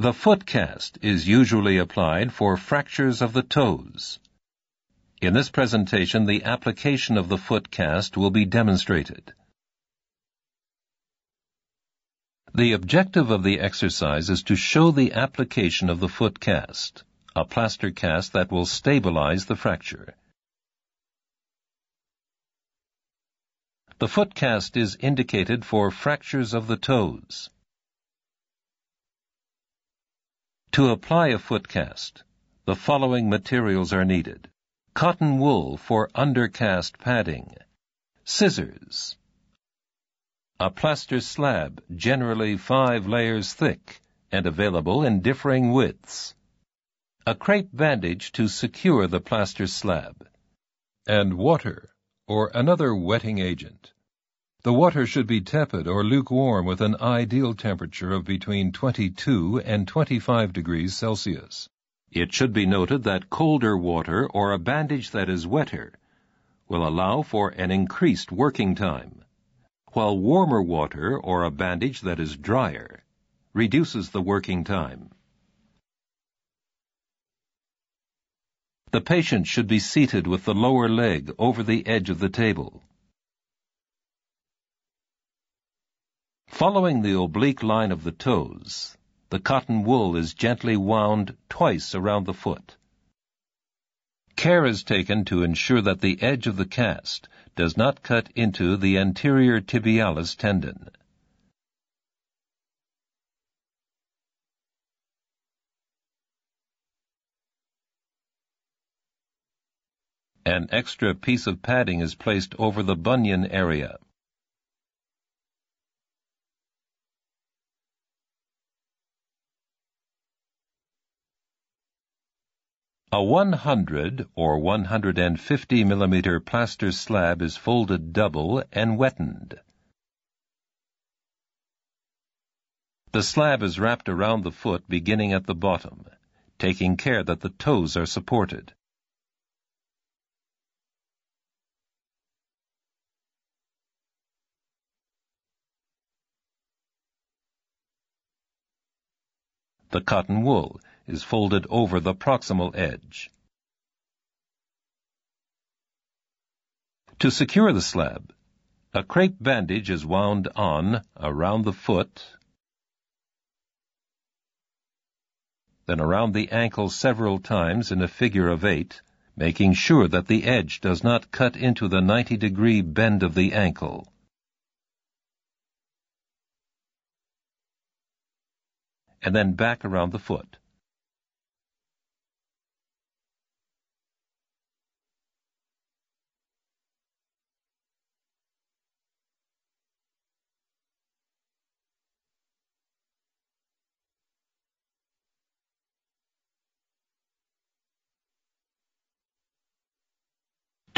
The foot cast is usually applied for fractures of the toes. In this presentation, the application of the foot cast will be demonstrated. The objective of the exercise is to show the application of the foot cast, a plaster cast that will stabilize the fracture. The foot cast is indicated for fractures of the toes. To apply a foot cast, the following materials are needed. Cotton wool for undercast padding. Scissors. A plaster slab, generally five layers thick and available in differing widths. A crepe bandage to secure the plaster slab. And water, or another wetting agent. The water should be tepid or lukewarm with an ideal temperature of between 22 and 25 degrees Celsius. It should be noted that colder water or a bandage that is wetter will allow for an increased working time, while warmer water or a bandage that is drier reduces the working time. The patient should be seated with the lower leg over the edge of the table. Following the oblique line of the toes, the cotton wool is gently wound twice around the foot. Care is taken to ensure that the edge of the cast does not cut into the anterior tibialis tendon. An extra piece of padding is placed over the bunion area. A 100 or 150 millimeter plaster slab is folded double and wettened. The slab is wrapped around the foot beginning at the bottom, taking care that the toes are supported. The cotton wool is folded over the proximal edge. To secure the slab, a crepe bandage is wound on around the foot, then around the ankle several times in a figure of eight, making sure that the edge does not cut into the 90 degree bend of the ankle. And then back around the foot.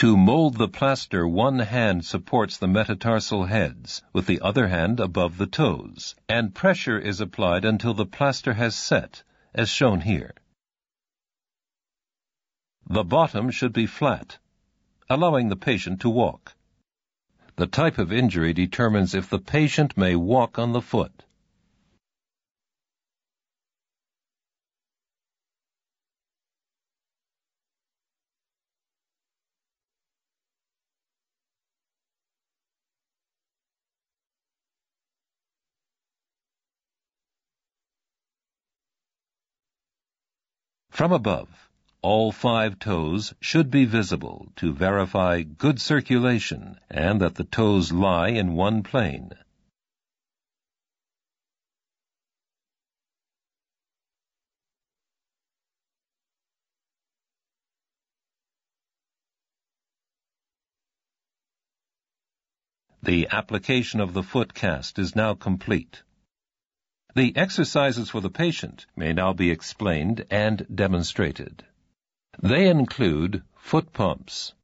To mold the plaster, one hand supports the metatarsal heads, with the other hand above the toes, and pressure is applied until the plaster has set, as shown here. The bottom should be flat, allowing the patient to walk. The type of injury determines if the patient may walk on the foot. From above, all five toes should be visible to verify good circulation and that the toes lie in one plane. The application of the foot cast is now complete. The exercises for the patient may now be explained and demonstrated. They include foot pumps,